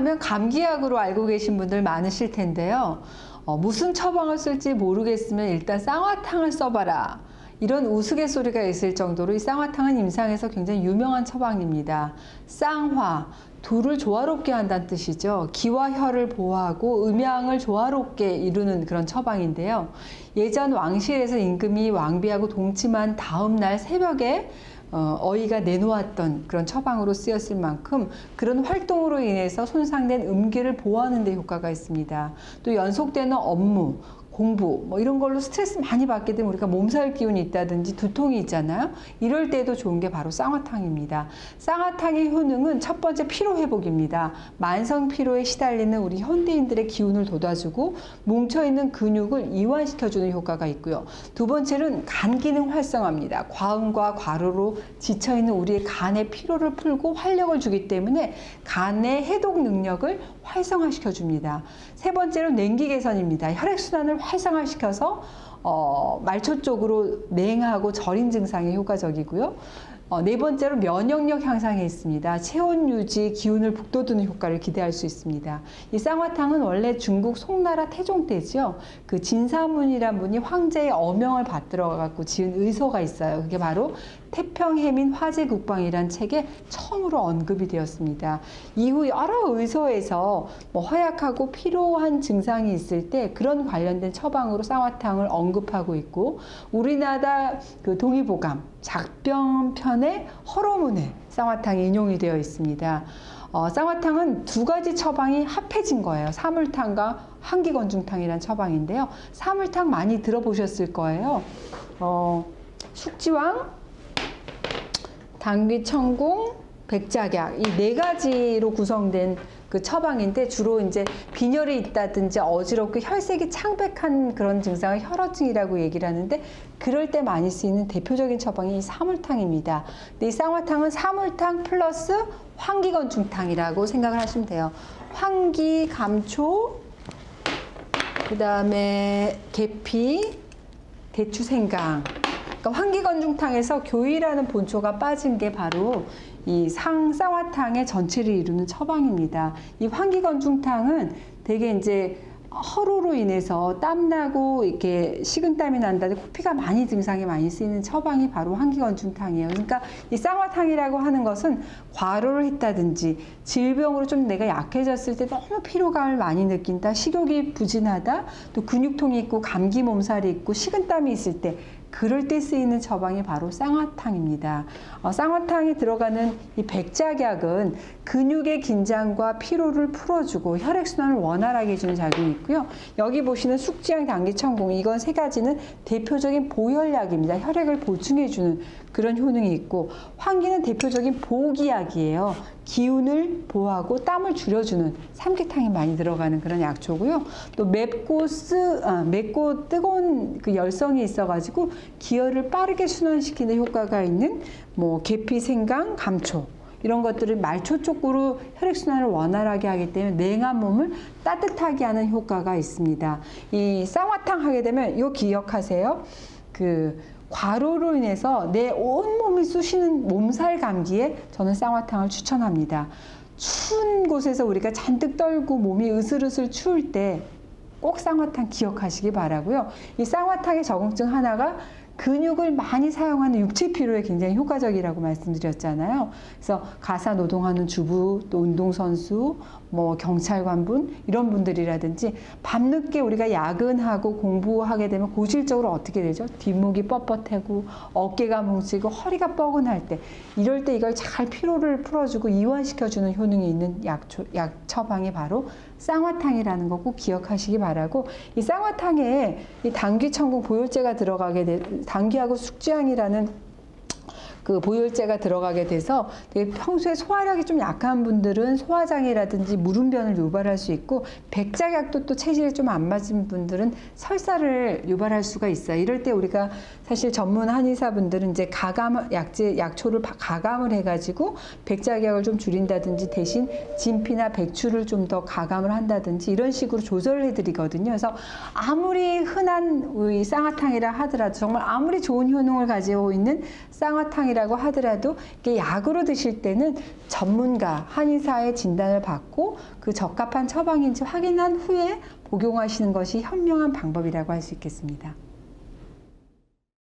하면 감기약으로 알고 계신 분들 많으실 텐데요. 어, 무슨 처방을 쓸지 모르겠으면 일단 쌍화탕을 써봐라. 이런 우스갯소리가 있을 정도로 이 쌍화탕은 임상에서 굉장히 유명한 처방입니다. 쌍화, 둘을 조화롭게 한다는 뜻이죠. 기와 혀를 보호하고 음양을 조화롭게 이루는 그런 처방인데요. 예전 왕실에서 임금이 왕비하고 동침한 다음 날 새벽에 어, 어이가 내놓았던 그런 처방으로 쓰였을 만큼 그런 활동으로 인해서 손상된 음기를 보호하는 데 효과가 있습니다. 또 연속되는 업무, 공부 뭐 이런 걸로 스트레스 많이 받게 되면 우리가 몸살 기운이 있다든지 두통이 있잖아요. 이럴 때도 좋은 게 바로 쌍화탕입니다. 쌍화탕의 효능은 첫 번째 피로 회복입니다. 만성 피로에 시달리는 우리 현대인들의 기운을 돋아주고 뭉쳐 있는 근육을 이완시켜 주는 효과가 있고요. 두 번째는 간 기능 활성화입니다. 과음과 과로로 지쳐 있는 우리의 간의 피로를 풀고 활력을 주기 때문에 간의 해독 능력을 활성화시켜 줍니다. 세 번째로 냉기 개선입니다. 혈액순환을 활성화시켜서 어, 말초 쪽으로 냉하고 절인 증상에 효과적이고요. 어, 네 번째로 면역력 향상에 있습니다. 체온 유지, 기운을 북돋우는 효과를 기대할 수 있습니다. 이 쌍화탕은 원래 중국 송나라 태종 때죠. 그 진사문이란 분이 황제의 어명을 받들어 갖고 지은 의서가 있어요. 그게 바로 태평해민 화제국방이란 책에 처음으로 언급이 되었습니다. 이후 여러 의서에서 뭐 허약하고 피로한 증상이 있을 때 그런 관련된 처방으로 쌍화탕을 언급하고 있고 우리나라 그 동의보감 작병 편의 허로문에 쌍화탕이 인용이 되어 있습니다. 어, 쌍화탕은 두 가지 처방이 합해진 거예요. 사물탕과 한기건중탕이란 처방인데요. 사물탕 많이 들어보셨을 거예요. 어, 숙지왕, 당귀천궁, 백작약 이 네 가지로 구성된 그 처방인데 주로 이제 빈혈이 있다든지 어지럽고 혈색이 창백한 그런 증상을 혈어증이라고 얘기를 하는데 그럴 때 많이 쓰이는 대표적인 처방이 이 사물탕입니다. 근데 이 쌍화탕은 사물탕 플러스 환기건중탕이라고 생각을 하시면 돼요. 환기, 감초, 그 다음에 계피, 대추 생강. 그러니까 환기건중탕에서 교이라는 본초가 빠진 게 바로 이 상쌍화탕의 전체를 이루는 처방입니다. 이 환기건중탕은 되게 이제 허로로 인해서 땀나고 이렇게 식은땀이 난다든지 코피가 많이 증상이 많이 쓰이는 처방이 바로 환기건중탕이에요. 그러니까 이 쌍화탕이라고 하는 것은 과로를 했다든지 질병으로 좀 내가 약해졌을 때 너무 피로감을 많이 느낀다, 식욕이 부진하다, 또 근육통이 있고 감기 몸살이 있고 식은땀이 있을 때 그럴 때 쓰이는 처방이 바로 쌍화탕입니다. 어, 쌍화탕에 들어가는 이 백작약은 근육의 긴장과 피로를 풀어주고 혈액순환을 원활하게 해주는 작용이 있고요. 여기 보시는 숙지향 당기천공 이건 세 가지는 대표적인 보혈약입니다. 혈액을 보충해주는 그런 효능이 있고 환기는 대표적인 보기약이에요. 기운을 보호하고 땀을 줄여주는 삼계탕이 많이 들어가는 그런 약초고요. 또 맵고 쓰, 아, 맵고 뜨거운 그 열성이 있어가지고 기혈을 빠르게 순환시키는 효과가 있는 뭐 계피, 생강, 감초 이런 것들을 말초 쪽으로 혈액순환을 원활하게 하기 때문에 냉한 몸을 따뜻하게 하는 효과가 있습니다. 이 쌍화탕 하게 되면 요 기억하세요. 그 과로로 인해서 내 온몸이 쑤시는 몸살 감기에 저는 쌍화탕을 추천합니다. 추운 곳에서 우리가 잔뜩 떨고 몸이 으슬으슬 추울 때 꼭 쌍화탕 기억하시기 바라고요. 이 쌍화탕의 적응증 하나가 근육을 많이 사용하는 육체 피로에 굉장히 효과적이라고 말씀드렸잖아요. 그래서 가사 노동하는 주부, 또 운동선수, 뭐 경찰관분 이런 분들이라든지 밤늦게 우리가 야근하고 공부하게 되면 고질적으로 어떻게 되죠? 뒷목이 뻣뻣하고 어깨가 뭉치고 허리가 뻐근할 때 이럴 때 이걸 잘 피로를 풀어주고 이완시켜주는 효능이 있는 약초, 약 처방이 바로 쌍화탕이라는 거 꼭 기억하시기 바라고 이 쌍화탕에 이 당귀천국 보혈제가 들어가게 돼 당귀하고 숙지향이라는 그 보혈제가 들어가게 돼서 되게 평소에 소화력이 좀 약한 분들은 소화장애라든지 물운변을 유발할 수 있고 백작약도 또 체질이 좀 안 맞은 분들은 설사를 유발할 수가 있어요. 이럴 때 우리가 사실 전문 한의사분들은 이제 가감 약제 약초를 바- 가감을 해가지고 백작약을 좀 줄인다든지 대신 진피나 백추를 좀 더 가감을 한다든지 이런 식으로 조절을 해드리거든요. 그래서 아무리 흔한 이 쌍화탕이라 하더라도 정말 아무리 좋은 효능을 가지고 있는 쌍화탕 이라고 하더라도 이게 약으로 드실 때는 전문가 한의사의 진단을 받고 그 적합한 처방인지 확인한 후에 복용하시는 것이 현명한 방법이라고 할 수 있겠습니다.